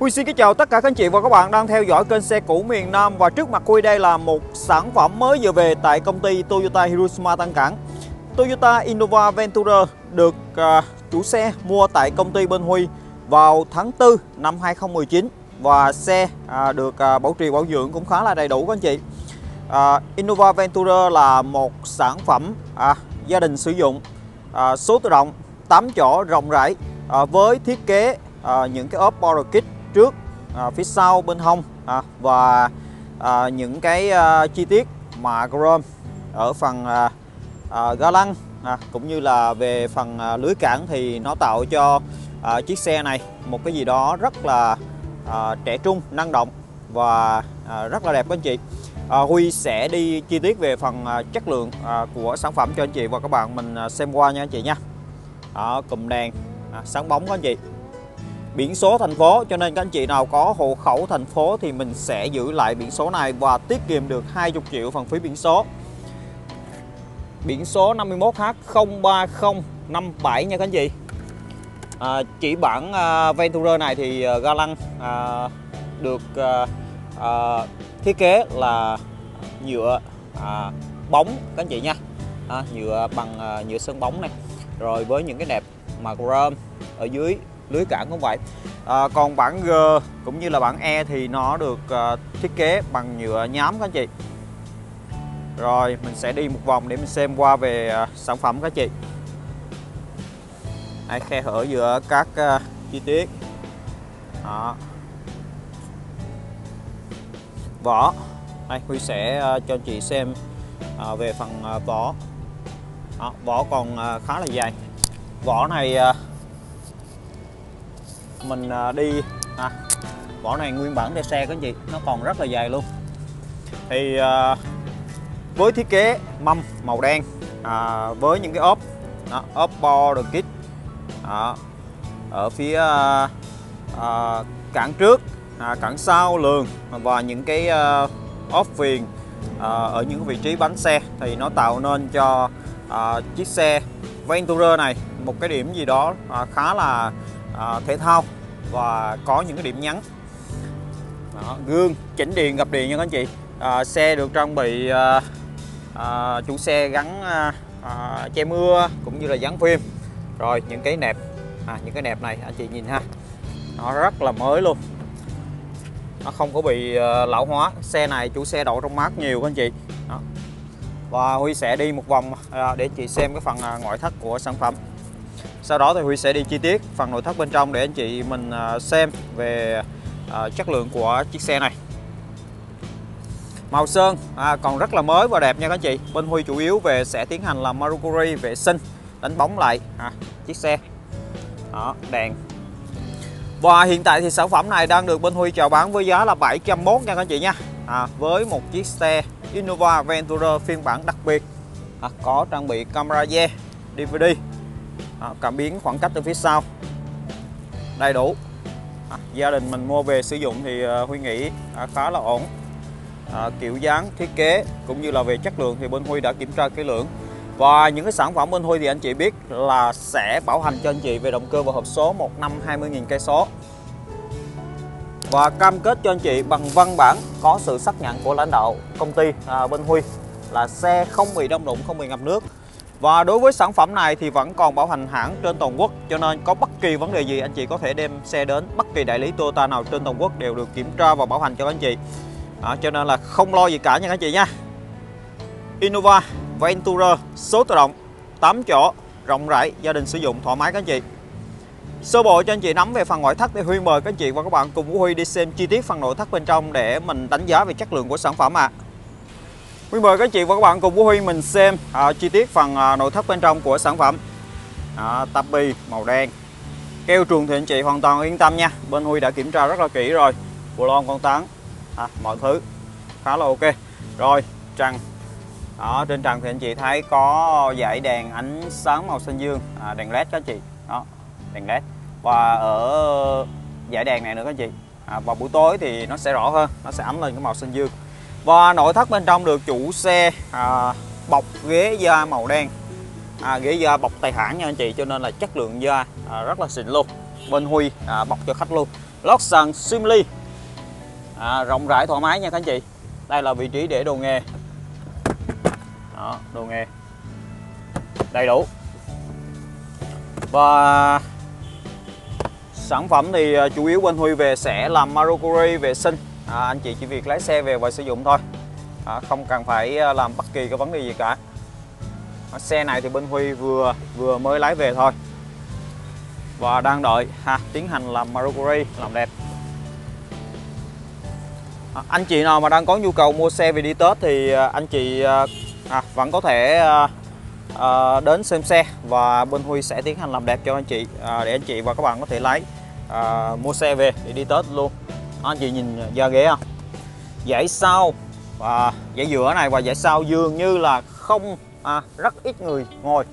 Huy xin kính chào tất cả các anh chị và các bạn đang theo dõi kênh xe cũ miền Nam và trước mặt Huy đây là một sản phẩm mới vừa về tại công ty Toyota Hiroshima Tân Cảng. Toyota Innova Venturer được uh, chủ xe mua tại công ty bên Huy vào tháng 4 năm 2019 và xe uh, được uh, bảo trì bảo dưỡng cũng khá là đầy đủ các anh chị. Uh, Innova Venturer là một sản phẩm uh, gia đình sử dụng uh, số tự động 8 chỗ rộng rãi uh, với thiết kế uh, những cái ốp border Kit trước à, phía sau bên hông à, và à, những cái à, chi tiết mạ chrome ở phần à, à, ga lăng à, cũng như là về phần à, lưới cản thì nó tạo cho à, chiếc xe này một cái gì đó rất là à, trẻ trung năng động và à, rất là đẹp các anh chị. À, Huy sẽ đi chi tiết về phần à, chất lượng à, của sản phẩm cho anh chị và các bạn mình à, xem qua nha anh chị nha. À, cụm đèn à, sáng bóng các anh chị biển số thành phố. Cho nên các anh chị nào có hộ khẩu thành phố thì mình sẽ giữ lại biển số này và tiết kiệm được 20 triệu phần phí biển số. Biển số 51H03057 nha các anh chị. À, chỉ bản à, uh, Venturer này thì uh, ga lăng uh, được uh, uh, thiết kế là nhựa uh, bóng các anh chị nha. À, nhựa bằng uh, nhựa sơn bóng này. Rồi với những cái đẹp mà chrome ở dưới lưới cản cũng vậy. À, còn bản G cũng như là bản E thì nó được uh, thiết kế bằng nhựa nhám các anh chị. Rồi mình sẽ đi một vòng để mình xem qua về uh, sản phẩm các anh chị. Đây, khe hở giữa các uh, chi tiết? Đó. Vỏ. Đây Huy sẽ uh, cho chị xem uh, về phần uh, vỏ. Đó, vỏ còn uh, khá là dài. Vỏ này uh, mình à, đi à, vỏ này nguyên bản theo xe các anh chị nó còn rất là dài luôn. Thì à, với thiết kế mâm màu đen à, với những cái ốp đó, ốp bo được kit đó, ở phía à, à, cản trước à, cản sau lường và những cái à, ốp viền à, ở những vị trí bánh xe thì nó tạo nên cho à, chiếc xe Venturer này một cái điểm gì đó à, khá là à, thể thao và có những cái điểm nhấn đó, gương chỉnh điện gặp điện nha các anh chị. À, xe được trang bị à, à, chủ xe gắn à, à, che mưa cũng như là dán phim. Rồi những cái nẹp. À, những cái nẹp này anh chị nhìn ha. Nó rất là mới luôn. Nó không có bị à, lão hóa. Xe này chủ xe đậu trong mát nhiều các anh chị. Đó. và Huy sẽ đi một vòng à, để chị xem cái phần à, ngoại thất của sản phẩm sau đó thì Huy sẽ đi chi tiết phần nội thất bên trong để anh chị mình à, xem về à, chất lượng của chiếc xe này. Màu sơn à, còn rất là mới và đẹp nha các anh chị. Bên Huy chủ yếu về sẽ tiến hành là Marukuri vệ sinh đánh bóng lại à, chiếc xe. Đó, đèn. Và hiện tại thì sản phẩm này đang được bên Huy chào bán với giá là 701 nha các anh chị nha. À, với một chiếc xe Innova Venturer phiên bản đặc biệt. À, có trang bị camera yeah, DVD đó, cảm biến khoảng cách từ phía sau. Đầy đủ. À, gia đình mình mua về sử dụng thì à, Huy nghĩ à, khá là ổn. À, kiểu dáng thiết kế cũng như là về chất lượng thì bên Huy đã kiểm tra kỹ lưỡng. Và những cái sản phẩm bên Huy thì anh chị biết là sẽ bảo hành cho anh chị về động cơ và hộp số một năm 20.000 cây số. Và cam kết cho anh chị bằng văn bản có sự xác nhận của lãnh đạo công ty à, bên Huy là xe không bị đông đụng, không bị ngập nước và đối với sản phẩm này thì vẫn còn bảo hành hãng trên toàn quốc cho nên có bất kỳ vấn đề gì anh chị có thể đem xe đến bất kỳ đại lý Toyota nào trên toàn quốc đều được kiểm tra và bảo hành cho anh chị. À, cho nên là không lo gì cả nha các anh chị nha. Innova Ventura số tự động 8 chỗ rộng rãi gia đình sử dụng thoải mái các anh chị. Sơ bộ cho anh chị nắm về phần ngoại thất thì Huy mời các anh chị và các bạn cùng với Huy đi xem chi tiết phần nội thất bên trong để mình đánh giá về chất lượng của sản phẩm ạ. À. Huy mời các chị và các bạn cùng với Huy mình xem à, chi tiết phần à, nội thất bên trong của sản phẩm. À, Tapi màu đen. Keo truồng thì anh chị hoàn toàn yên tâm nha Bên Huy đã kiểm tra rất là kỹ rồi. Bộ lon con tán à, Mọi thứ khá là ok. Rồi trần đó, Trên trần thì anh chị thấy có dải đèn ánh sáng màu xanh dương à, Đèn led các chị. Đó, Đèn led. Và ở dải đèn này nữa các chị. À, Vào buổi tối thì nó sẽ rõ hơn Nó sẽ ấm lên cái màu xanh dương và nội thất bên trong được chủ xe à, bọc ghế da màu đen. À, ghế da bọc tài hãng nha anh chị cho nên là chất lượng da à, rất là xịn luôn. Bên Huy à, bọc cho khách luôn. Lót sàn simly à, rộng rãi thoải mái nha các anh chị. Đây là vị trí để đồ nghề. Đó, đồ nghề. Đầy đủ. Và sản phẩm thì à, chủ yếu bên Huy về sẽ làm Marocuri vệ sinh à, anh chị chỉ việc lái xe về và sử dụng thôi. À, không cần phải à, làm bất kỳ cái vấn đề gì cả. À, xe này thì bên Huy vừa vừa mới lái về thôi. Và đang đợi ha tiến hành làm Marukuri làm đẹp. À, anh chị nào mà đang có nhu cầu mua xe về đi Tết thì à, anh chị à, à, vẫn có thể à, à, đến xem xe và bên Huy sẽ tiến hành làm đẹp cho anh chị à, để anh chị và các bạn có thể lấy à, mua xe về để đi Tết luôn anh chị nhìn da ghế không? Dãy sau và dãy giữa này và dãy sau dường như là không à, rất ít người ngồi.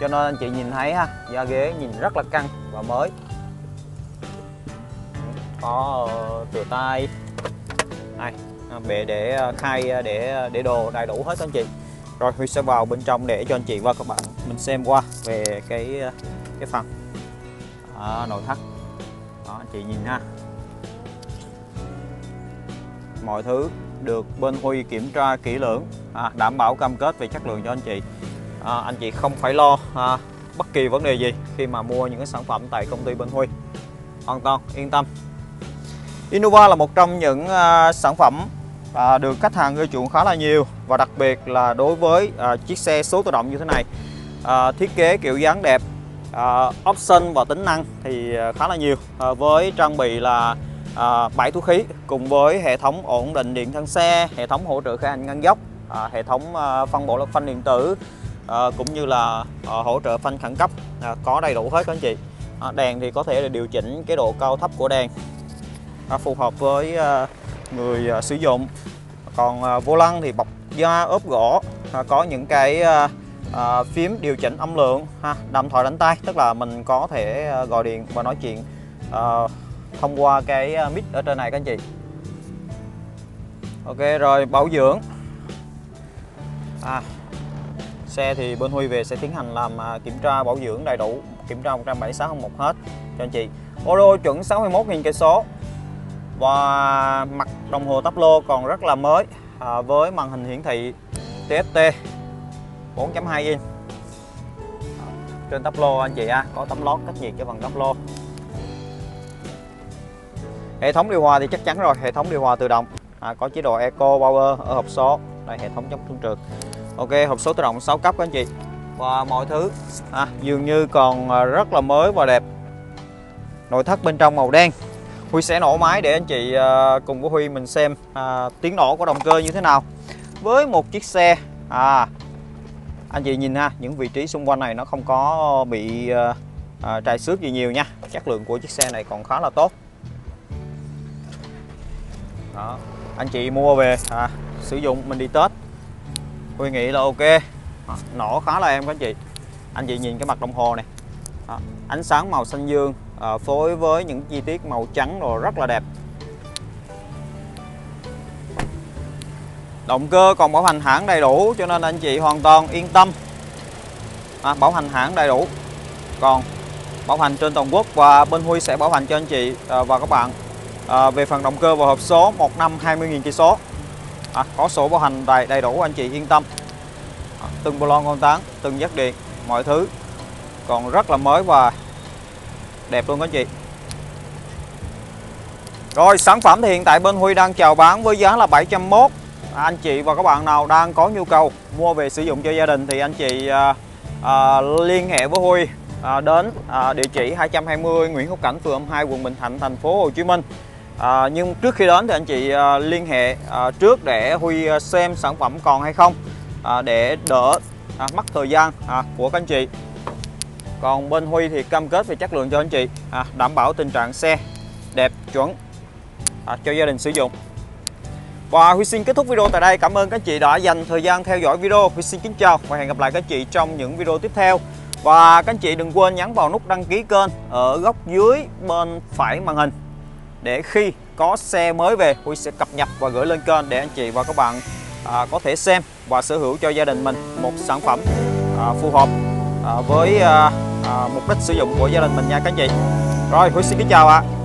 Cho nên anh chị nhìn thấy ha da ghế nhìn rất là căng và mới. Có ờ, cửa tay. Này à, bệ để ờ, khai ờ, để để đồ đầy đủ hết anh chị. Rồi Huy sẽ vào bên trong để cho anh chị và các bạn mình xem qua về cái cái phần. À, nội thất. Đó anh chị nhìn ha mọi thứ được bên Huy kiểm tra kỹ lưỡng à, đảm bảo cam kết về chất lượng cho anh chị. À, anh chị không phải lo à, bất kỳ vấn đề gì khi mà mua những cái sản phẩm tại công ty bên Huy. Hoàn toàn yên tâm. Innova là một trong những à, sản phẩm à, được khách hàng ưa chuộng khá là nhiều và đặc biệt là đối với à, chiếc xe số tự động như thế này à, thiết kế kiểu dáng đẹp à, option và tính năng thì à, khá là nhiều. À, với trang bị là à, 7 túi khí cùng với hệ thống ổn định điện thân xe hệ thống hỗ trợ khai hành ngang dốc à, hệ thống à, phân bổ lực phanh điện tử à, cũng như là à, hỗ trợ phanh khẩn cấp. À, có đầy đủ hết các anh chị. À, đèn thì có thể là điều chỉnh cái độ cao thấp của đèn à, phù hợp với à, người à, sử dụng. Còn à, vô lăng thì bọc da ốp gỗ à, có những cái à, à, phím điều chỉnh âm lượng ha đàm thoại đánh tay tức là mình có thể à, gọi điện và nói chuyện à, thông qua cái ờ, mic ở trên này các anh chị. Ok rồi bảo dưỡng. À, xe thì bên Huy về sẽ tiến hành làm à, kiểm tra bảo dưỡng đầy đủ kiểm tra 176 không một hết cho anh chị. Ô tô chuẩn 61.000 cây số và mặt đồng hồ tắp lô còn rất là mới à, với màn hình hiển thị TFT 4.2 inch trên tắp lô anh chị à, có tấm lót cách nhiệt cho phần tắp lô hệ thống điều hòa thì chắc chắn rồi hệ thống điều hòa tự động. À, có chế độ Eco Power ở hộp số. Đây hệ thống chống trơn trượt Ok hộp số tự động 6 cấp các anh chị. Và mọi thứ. À, dường như còn à, rất là mới và đẹp. Nội thất bên trong màu đen. Huy sẽ nổ máy để anh chị à, cùng với Huy mình xem à, tiếng nổ của động cơ như thế nào. Với một chiếc xe à anh chị nhìn ha những vị trí xung quanh này nó không có bị à, à trài trầy xước gì nhiều nha. Chất lượng của chiếc xe này còn khá là tốt đó. Anh chị mua về à, sử dụng mình đi Tết. Huy nghĩ là ok. À, nổ khá là em các anh chị. Anh chị nhìn cái mặt đồng hồ này. À, ánh sáng màu xanh dương à, phối với những chi tiết màu trắng rồi rất là đẹp. Động cơ còn bảo hành hãng đầy đủ cho nên anh chị hoàn toàn yên tâm. À, bảo hành hãng đầy đủ. Còn bảo hành trên toàn quốc và bên Huy sẽ bảo hành cho anh chị à, và các bạn à, về phần động cơ và hộp số một năm 20.000 km số. À, có sổ bảo hành đầy đầy đủ anh chị yên tâm. À, từng bô lon con tán từng dắt điện mọi thứ. Còn rất là mới và đẹp luôn các anh chị. Rồi sản phẩm thì hiện tại bên Huy đang chào bán với giá là 701 à, anh chị và các bạn nào đang có nhu cầu mua về sử dụng cho gia đình thì anh chị à, à, liên hệ với Huy à, đến à, địa chỉ 220 Nguyễn Hữu Cảnh phường 2 quận Bình Thạnh thành phố Hồ Chí Minh à, nhưng trước khi đến thì anh chị à, liên hệ à, trước để Huy à, xem sản phẩm còn hay không à, để đỡ à, mất thời gian à, của các anh chị. Còn bên Huy thì cam kết về chất lượng cho anh chị à, đảm bảo tình trạng xe đẹp chuẩn à, cho gia đình sử dụng. Và Huy xin kết thúc video tại đây. Cảm ơn các anh chị đã dành thời gian theo dõi video. Huy xin kính chào và hẹn gặp lại các anh chị trong những video tiếp theo. Và các anh chị đừng quên nhấn vào nút đăng ký kênh ở góc dưới bên phải màn hình để khi có xe mới về Huy sẽ cập nhật và gửi lên kênh để anh chị và các bạn à, có thể xem và sở hữu cho gia đình mình một sản phẩm à, phù hợp à, với à, à, mục đích sử dụng của gia đình mình nha các anh chị rồi Huy xin kính chào ạ à.